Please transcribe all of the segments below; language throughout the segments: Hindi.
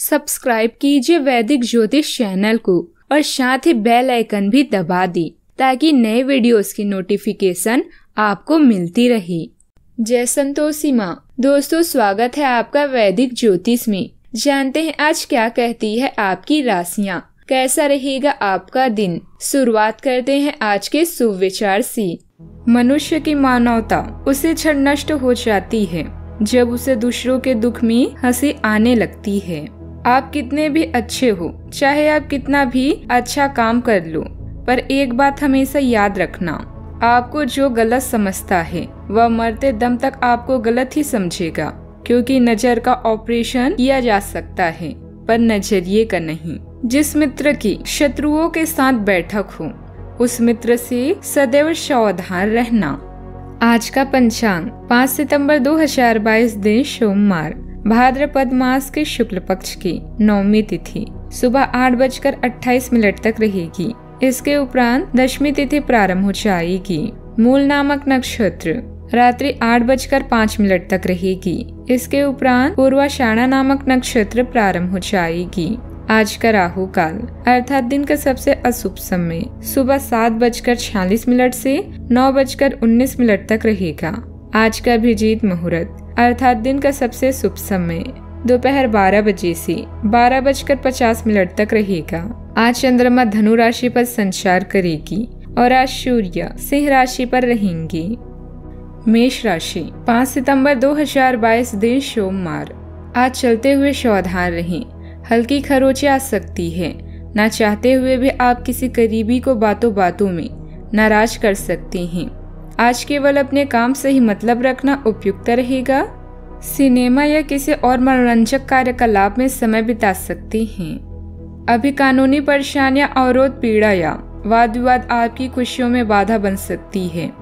सब्सक्राइब कीजिए वैदिक ज्योतिष चैनल को और साथ ही बेल आइकन भी दबा दी ताकि नए वीडियोस की नोटिफिकेशन आपको मिलती रहे। जय संतोषी माँ। दोस्तों, स्वागत है आपका वैदिक ज्योतिष में। जानते हैं आज क्या कहती है आपकी राशियाँ। कैसा रहेगा आपका दिन? शुरुआत करते हैं आज के सुविचार से। मनुष्य की मानवता, उसे क्षण नष्ट हो जाती है, जब उसे दूसरों के दुख में हँसी आने लगती है। आप कितने भी अच्छे हो, चाहे आप कितना भी अच्छा काम कर लो, पर एक बात हमेशा याद रखना, आपको जो गलत समझता है, वह मरते दम तक आपको गलत ही समझेगा, क्योंकि नज़र का ऑपरेशन किया जा सकता है, पर नज़रिए का नहीं। जिस मित्र की शत्रुओं के साथ बैठक हो, उस मित्र से सदैव सावधान रहना। आज का पंचांग 5 सितंबर 2022 दिन सोमवार। भाद्रपद मास के शुक्ल पक्ष की नौमी तिथि सुबह आठ बजकर अट्ठाईस मिनट तक रहेगी। इसके उपरांत दशमी तिथि प्रारंभ हो जाएगी। मूल नामक नक्षत्र रात्रि आठ बजकर पाँच मिनट तक रहेगी। इसके उपरांत पूर्वाषाढ़ा नामक नक्षत्र प्रारंभ हो जाएगी। आज का राहु काल, अर्थात दिन का सबसे अशुभ समय, सुबह सात बजकर छियालीस मिनट से नौ बजकर उन्नीस मिनट तक रहेगा। आज का अभिजीत मुहूर्त। अर्थात दिन का सबसे शुभ समय, दोपहर बारह बजे से बारह बजकर पचास मिनट तक रहेगा। आज चंद्रमा धनु राशि पर संचार करेगी और आज सूर्य सिंह राशि पर रहेंगे। मेष राशि 5 सितंबर 2022 दिन सोमवार। आज चलते हुए सावधान रहें। हल्की खरोचे आ सकती है। ना चाहते हुए भी आप किसी करीबी को बातों बातों में नाराज़ कर सकते हैं। आज केवल अपने काम से ही मतलब रखना उपयुक्त रहेगा। सिनेमा या किसी और मनोरंजक कार्यकलाप में समय बिता सकते हैं। अभी कानूनी परेशानियाँ अवरोध पीड़ा या वाद विवाद आपकी खुशियों में बाधा बन सकती है।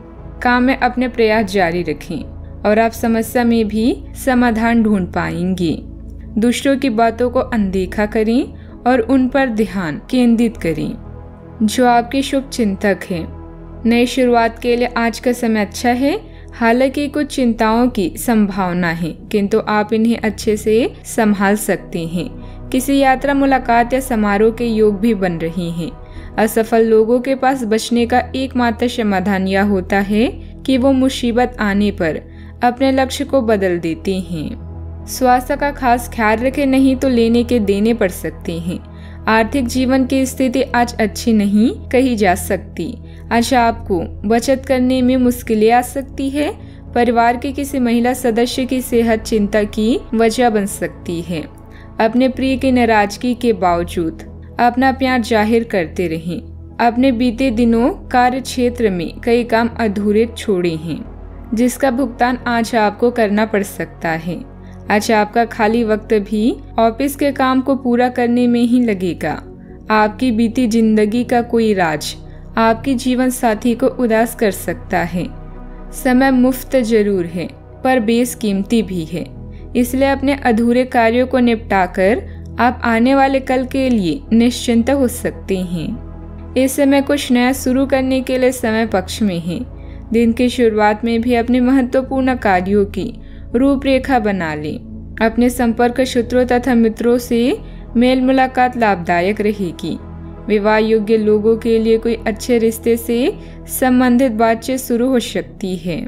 काम में अपने प्रयास जारी रखें और आप समस्या में भी समाधान ढूंढ पाएँगे। दूसरों की बातों को अनदेखा करें और उन पर ध्यान केंद्रित करें। जो आपके शुभ चिंतक हैं नई शुरुआत के लिए आज का समय अच्छा है। हालाँकि कुछ चिंताओं की संभावना है, किंतु आप इन्हें अच्छे से संभाल सकते हैं। किसी यात्रा, मुलाकात या समारोह के योग भी बन रहे हैं। असफल लोगों के पास बचने का एकमात्र समाधान यह होता है कि वो मुसीबत आने पर अपने लक्ष्य को बदल देते हैं। स्वास्थ्य का खास ख्याल रखे, नहीं तो लेने के देने पड़ सकते हैं। आर्थिक जीवन की स्थिति आज अच्छी नहीं कही जा सकती। आज आपको बचत करने में मुश्किलें आ सकती है। परिवार के किसी महिला सदस्य की सेहत चिंता की वजह बन सकती है। अपने प्रिय की नाराज़गी के बावजूद अपना प्यार ज़ाहिर करते रहें। अपने बीते दिनों कार्य क्षेत्र में कई काम अधूरे छोड़े हैं, जिसका भुगतान आज आपको करना पड़ सकता है। आज आपका खाली वक्त भी ऑफ़िस के काम को पूरा करने में ही लगेगा। आपकी बीती ज़िंदगी का कोई राज आपकी जीवन साथी को उदास कर सकता है। समय मुफ़्त ज़रूर है, पर बेसकीमती भी है। इसलिए अपने अधूरे कार्यों को निपटाकर आप आने वाले कल के लिए निश्चिंत हो सकते हैं। इस समय कुछ नया शुरू करने के लिए समय पक्ष में है। दिन की शुरुआत में भी अपने महत्वपूर्ण कार्यों की रूपरेखा बना लें। अपने संपर्क सूत्रों तथा मित्रों से मेल मुलाकात लाभदायक रहेगी। विवाह योग्य लोगों के लिए कोई अच्छे रिश्ते से संबंधित बातचीत शुरू हो सकती है।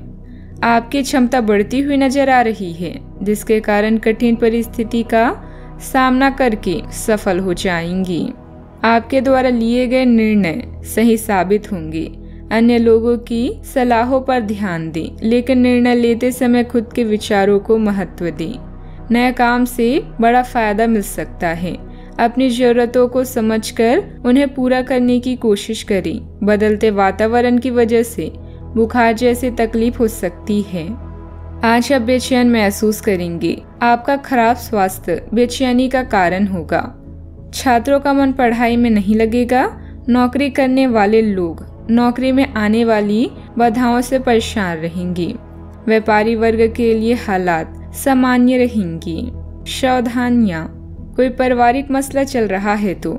आपकी क्षमता बढ़ती हुई नज़र आ रही है, जिसके कारण कठिन परिस्थिति का सामना करके सफल हो जाएँगी। आपके द्वारा लिए गए निर्णय सही साबित होंगे। अन्य लोगों की सलाहों पर ध्यान दें, लेकिन निर्णय लेते समय खुद के विचारों को महत्व दें। नए काम से बड़ा फ़ायदा मिल सकता है। अपनी जरूरतों को समझकर उन्हें पूरा करने की कोशिश करें। बदलते वातावरण की वजह से बुखार जैसे तकलीफ़ हो सकती है। आज आप बेचैन महसूस करेंगे। आपका खराब स्वास्थ्य बेचैनी का कारण होगा। छात्रों का मन पढ़ाई में नहीं लगेगा। नौकरी करने वाले लोग नौकरी में आने वाली बाधाओं से परेशान रहेंगे। व्यापारी वर्ग के लिए हालात सामान्य रहेंगी। सावधानियाँ। कोई पारिवारिक मसला चल रहा है तो।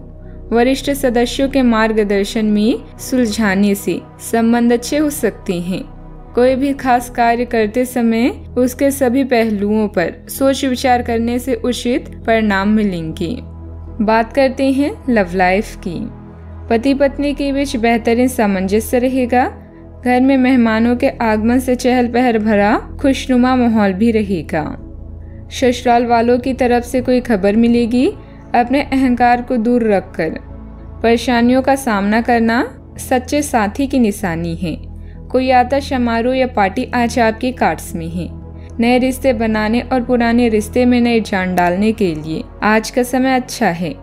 वरिष्ठ सदस्यों के मार्गदर्शन में सुलझाने से संबंध अच्छे हो सकते हैं। कोई भी खास कार्य करते समय उसके सभी पहलुओं पर सोच विचार करने से उचित परिणाम मिलेंगे। बात करते हैं लव लाइफ की। पति पत्नी के बीच बेहतरीन सामंजस्य रहेगा। घर में मेहमानों के आगमन से चहल पहल भरा खुशनुमा माहौल भी रहेगा। ससुराल वालों की तरफ़ से कोई खबर मिलेगी? अपने अहंकार को दूर रखकर। परेशानियों का सामना करना सच्चे साथी की निशानी है। कोई आता समारोह या पार्टी आज आपके कार्ड्स में है। नए रिश्ते बनाने और पुराने रिश्ते में नई जान डालने के लिए आज का समय अच्छा है।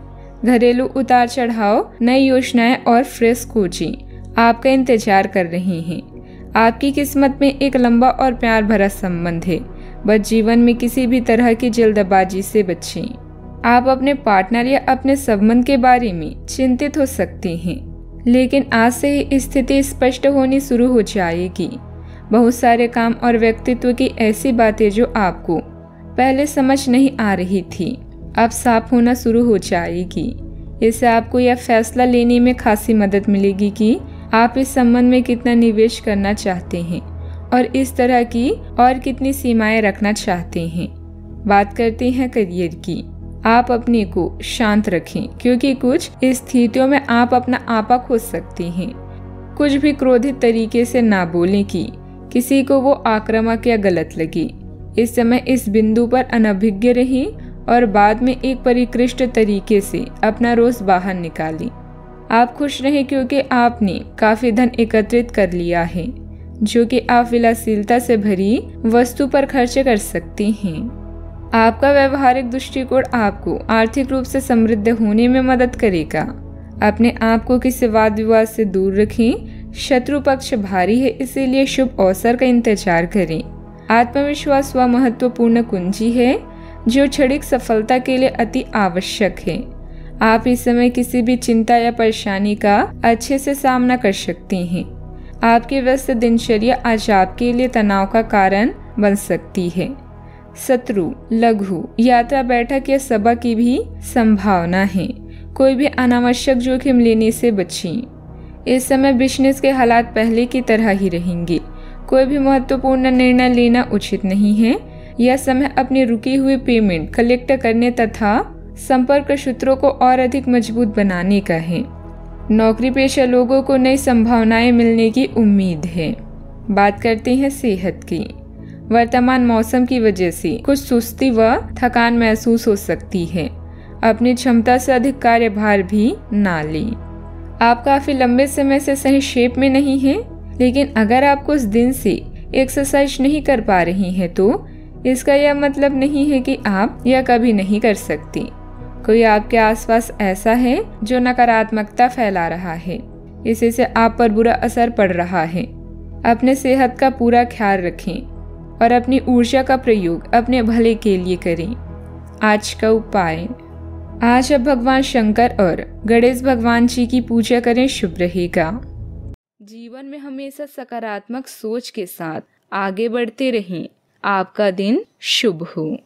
घरेलू उतार चढ़ाव, नई योजनाएँ और फ्रेश कोचिंग आपका इंतज़ार कर रही हैं। आपकी किस्मत में एक लंबा और प्यार भरा संबंध है। बस जीवन में किसी भी तरह की जल्दबाजी से बचें। आप अपने पार्टनर या अपने संबंध के बारे में चिंतित हो सकते हैं, लेकिन आज से ही स्थिति स्पष्ट होनी शुरू हो जाएगी। बहुत सारे काम और व्यक्तित्व की ऐसी बातें जो आपको पहले समझ नहीं आ रही थी, अब साफ़ होना शुरू हो जाएगी। इससे आपको यह फैसला लेने में खासी मदद मिलेगी कि आप इस संबंध में कितना निवेश करना चाहते हैं। और इस तरह की और कितनी सीमाएँ रखना चाहते हैं। बात करते हैं करियर की। आप अपने को शांत रखें, क्योंकि कुछ स्थितियों में आप अपना आपा खोज सकते हैं। कुछ भी क्रोधित तरीके से ना बोलें कि किसी को वो आक्रामक या गलत लगे। इस समय इस बिंदु पर अनभिज्ञ रहें और बाद में एक परिकृष्ट तरीके से अपना रोज बाहर निकालें। आप खुश रहें क्योंकि आपने काफ़ी धन एकत्रित कर लिया है। जो कि आप विलासीलता से भरी वस्तु पर खर्च कर सकते हैं। आपका व्यवहारिक दृष्टिकोण आपको आर्थिक रूप से समृद्ध होने में मदद करेगा। अपने आप को किसी वाद विवाद से दूर रखें। शत्रु पक्ष भारी है, इसीलिए शुभ अवसर का इंतज़ार करें। आत्मविश्वास व महत्वपूर्ण कुंजी है, जो क्षणिक सफलता के लिए अति आवश्यक है। आप इस समय किसी भी चिंता या परेशानी का अच्छे से सामना कर सकते हैं। आपकी व्यस्त दिनचर्या आज आपके लिए तनाव का कारण बन सकती है। शत्रु, लघु, यात्रा बैठक या सभा की भी संभावना है। कोई भी अनावश्यक जोखिम लेने से बचें। इस समय बिज़नेस के हालात पहले की तरह ही रहेंगे। कोई भी महत्वपूर्ण निर्णय लेना उचित नहीं है। यह समय अपनी रुकी हुई पेमेंट कलेक्ट करने तथा संपर्क सूत्रों को और अधिक मज़बूत बनाने का है। नौकरी पेशा लोगों को नई संभावनाएँ मिलने की उम्मीद है। बात करते हैं सेहत की। वर्तमान मौसम की वजह से कुछ सुस्ती व थकान महसूस हो सकती है। अपनी क्षमता से अधिक कार्यभार भी ना लें। आप काफ़ी लंबे समय से सही शेप में नहीं हैं, लेकिन अगर आप कुछ दिन से एक्सरसाइज नहीं कर पा रही हैं तो इसका यह मतलब नहीं है कि आप यह कभी नहीं कर सकती। कोई आपके आसपास ऐसा है जो नकारात्मकता फैला रहा है? इसी से आप पर बुरा असर पड़ रहा है। अपने सेहत का पूरा ख्याल रखें और अपनी ऊर्जा का प्रयोग अपने भले के लिए करें। आज का उपाय। आज अब भगवान शंकर और गणेश भगवान जी की पूजा करें, शुभ रहेगा। जीवन में हमेशा सकारात्मक सोच के साथ आगे बढ़ते रहें। आपका दिन शुभ हो।